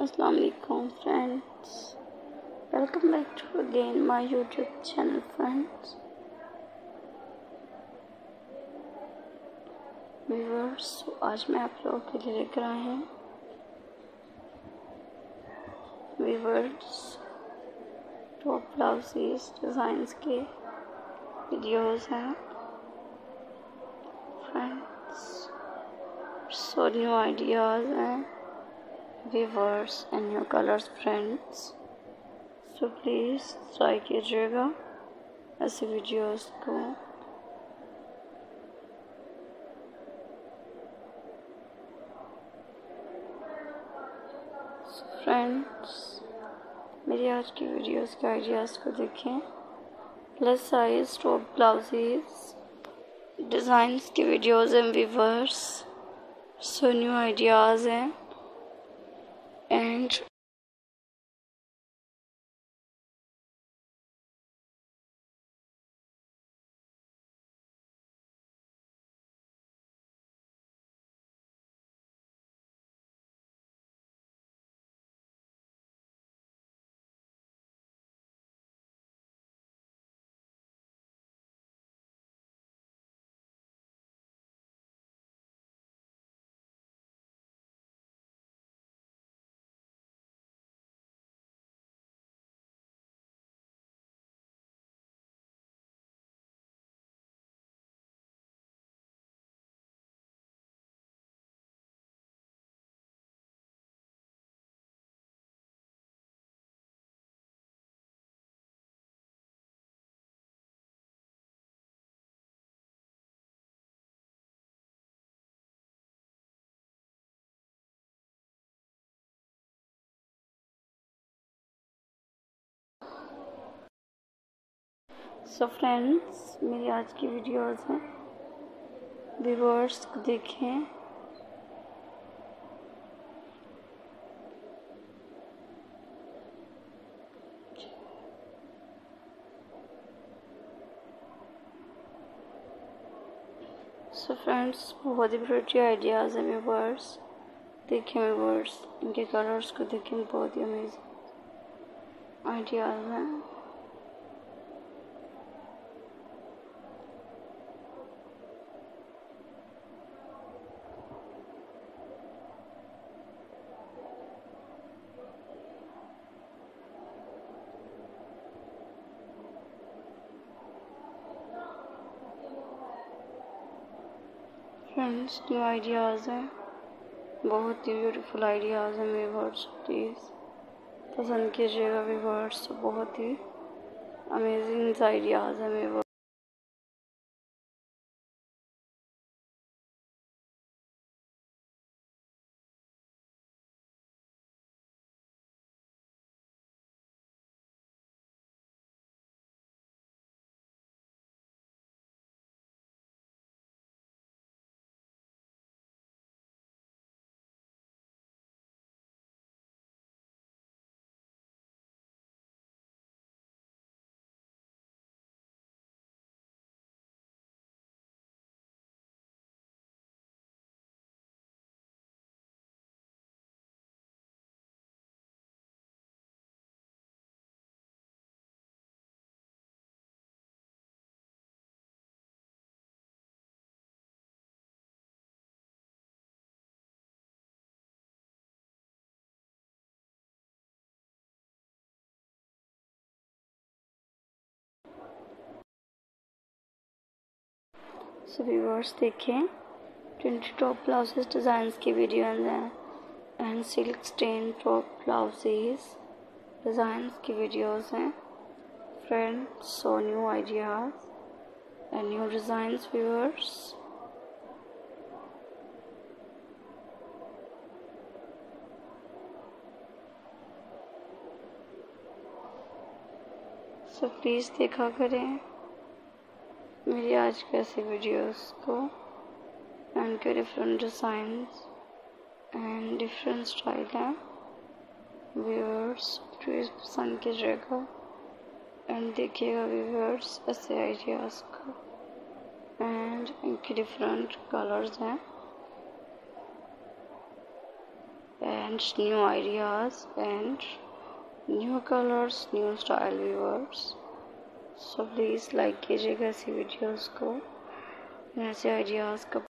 अस्सलाम वालेकुम friends welcome back to again my YouTube channel friends viewers आज मैं आप लोगों के लिए लेकर आए हैं। व्यूअर्स टॉप ब्लाउजेस डिज़ाइंस के वीडियोस हैं। फ्रेंड्स सो न्यू आइडियाज़ हैं। Viewers and new colors, friends. So please try कीजिएगा ऐसे वीडियोस को फ्रेंड्स मेरी आज की वीडियोस के आइडियाज़ को देखें. Plus size top blouses designs की videos and viewers so new ideas हैं. And सो फ्रेंड्स मेरी आज की वीडियोस हैं। व्यूवर्स को देखें। सो फ्रेंड्स बहुत ही ब्यूटी आइडियाज़ हैं व्यूवर्स देखें व्यूवर्स इनके कलर्स को देखें, बहुत ही अमेजिंग आइडियाज़ हैं। फ्रेंड्स न्यू आइडियाज़ हैं, बहुत ही ब्यूटीफुल आइडियाज़ हैं, मेरे वर्ड्स प्लीज़ पसंद कीजिएगा वीवर्स बहुत ही अमेजिंग आइडियाज़ हैं मेरे सो व्यूवर्स देखें ट्वेंटी टॉप ब्लाउजेस डिज़ाइन की वीडियोस हैं and silk satin top blouses design की वीडियोस हैं. Friends so new ideas and new designs viewers so please देखा करें। मेरी आज के ऐसे वीडियोस को एंड के different designs and different style हैं। व्यूअर्स प्लीज़ पसंद कीजिएगा। एंड देखिएगा व्यूअर्स ऐसे आइडियाज़ को। एंड इनके डिफरेंट कलर्स हैं। And new ideas and new colours new style viewers so please like कीजिएगा ऐसी वीडियोस को। ऐसे आइडियाज़ का